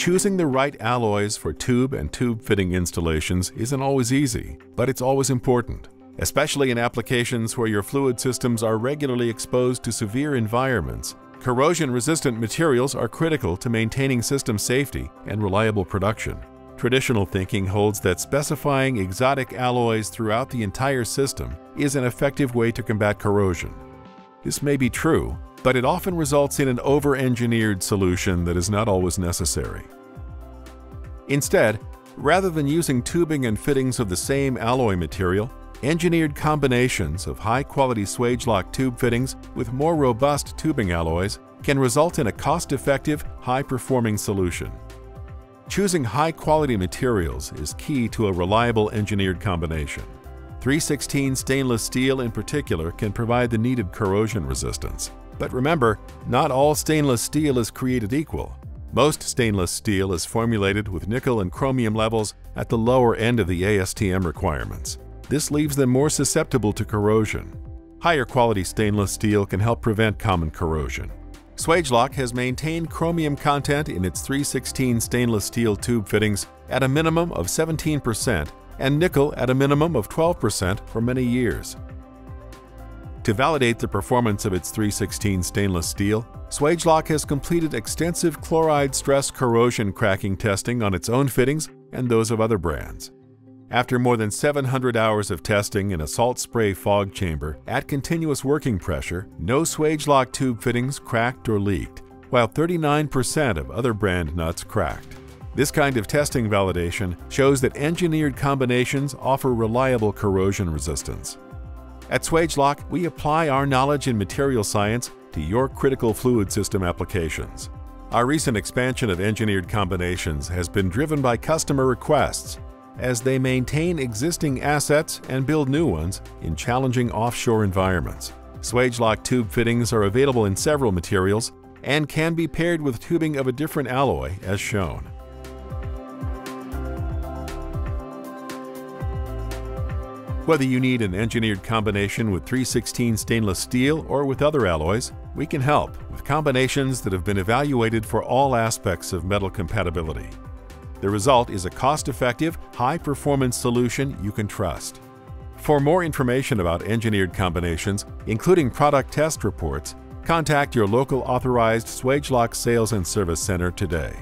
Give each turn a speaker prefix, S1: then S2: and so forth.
S1: Choosing the right alloys for tube and tube fitting installations isn't always easy, but it's always important, especially in applications where your fluid systems are regularly exposed to severe environments. Corrosion-resistant materials are critical to maintaining system safety and reliable production. Traditional thinking holds that specifying exotic alloys throughout the entire system is an effective way to combat corrosion. This may be true, but it often results in an over-engineered solution that is not always necessary. Instead, rather than using tubing and fittings of the same alloy material, engineered combinations of high-quality Swagelok tube fittings with more robust tubing alloys can result in a cost-effective, high-performing solution. Choosing high-quality materials is key to a reliable engineered combination. 316 stainless steel in particular can provide the needed corrosion resistance. But remember, not all stainless steel is created equal. Most stainless steel is formulated with nickel and chromium levels at the lower end of the ASTM requirements. This leaves them more susceptible to corrosion. Higher quality stainless steel can help prevent common corrosion. Swagelok has maintained chromium content in its 316 stainless steel tube fittings at a minimum of 17% and nickel at a minimum of 12% for many years. To validate the performance of its 316 stainless steel, Swagelok has completed extensive chloride stress corrosion cracking testing on its own fittings and those of other brands. After more than 700 hours of testing in a salt spray fog chamber at continuous working pressure, no Swagelok tube fittings cracked or leaked, while 39% of other brand nuts cracked. This kind of testing validation shows that engineered combinations offer reliable corrosion resistance. At Swagelok, we apply our knowledge in material science to your critical fluid system applications. Our recent expansion of engineered combinations has been driven by customer requests as they maintain existing assets and build new ones in challenging offshore environments. Swagelok tube fittings are available in several materials and can be paired with tubing of a different alloy as shown. Whether you need an engineered combination with 316 stainless steel or with other alloys, we can help with combinations that have been evaluated for all aspects of metal compatibility. The result is a cost-effective, high-performance solution you can trust. For more information about engineered combinations, including product test reports, contact your local authorized Swagelok Sales and Service Center today.